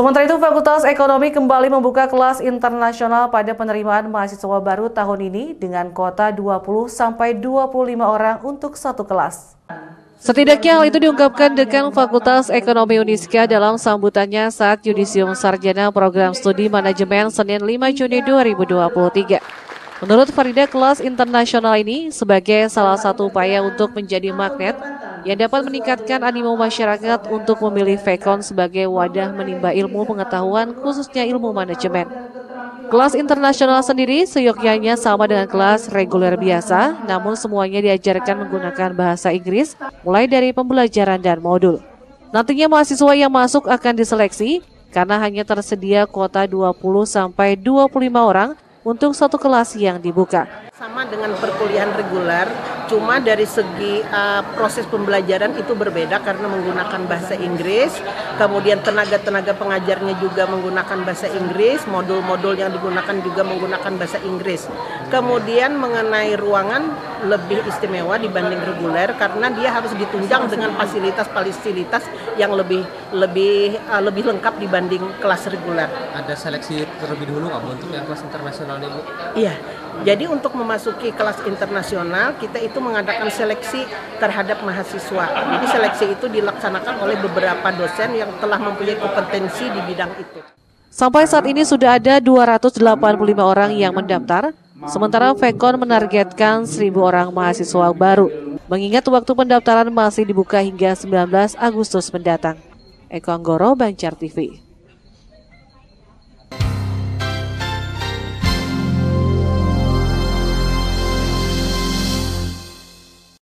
Sementara itu, Fakultas Ekonomi kembali membuka kelas internasional pada penerimaan mahasiswa baru tahun ini dengan kuota 20 sampai 25 orang untuk satu kelas. Setidaknya hal itu diungkapkan Dekan Fakultas Ekonomi Uniska dalam sambutannya saat Yudisium Sarjana Program Studi Manajemen Senin 5 Juni 2023. Menurut Farida, kelas internasional ini sebagai salah satu upaya untuk menjadi magnet yang dapat meningkatkan animo masyarakat untuk memilih Vekon sebagai wadah menimba ilmu pengetahuan khususnya ilmu manajemen. Kelas internasional sendiri seyogyanya sama dengan kelas reguler biasa, namun semuanya diajarkan menggunakan bahasa Inggris mulai dari pembelajaran dan modul. Nantinya mahasiswa yang masuk akan diseleksi karena hanya tersedia kuota 20 sampai 25 orang untuk satu kelas yang dibuka. Sama dengan perkuliahan reguler, cuma dari segi uh, proses pembelajaran itu berbeda karena menggunakan bahasa Inggris, kemudian tenaga-tenaga pengajarnya juga menggunakan bahasa Inggris, modul-modul yang digunakan juga menggunakan bahasa Inggris. Kemudian mengenai ruangan lebih istimewa dibanding reguler karena dia harus ditunjang dengan fasilitas-fasilitas yang lebih lebih uh, lebih lengkap dibanding kelas reguler. Ada seleksi terlebih dahulu nggak untuk yang kelas internasional ini? Iya, jadi untuk memasuki kelas internasional kita itu mengadakan seleksi terhadap mahasiswa. Jadi seleksi itu dilaksanakan oleh beberapa dosen yang telah mempunyai kompetensi di bidang itu. Sampai saat ini sudah ada 285 orang yang mendaftar, sementara Vekon menargetkan 1000 orang mahasiswa baru. Mengingat waktu pendaftaran masih dibuka hingga 19 Agustus mendatang. Eko Anggoro, Banjar TV.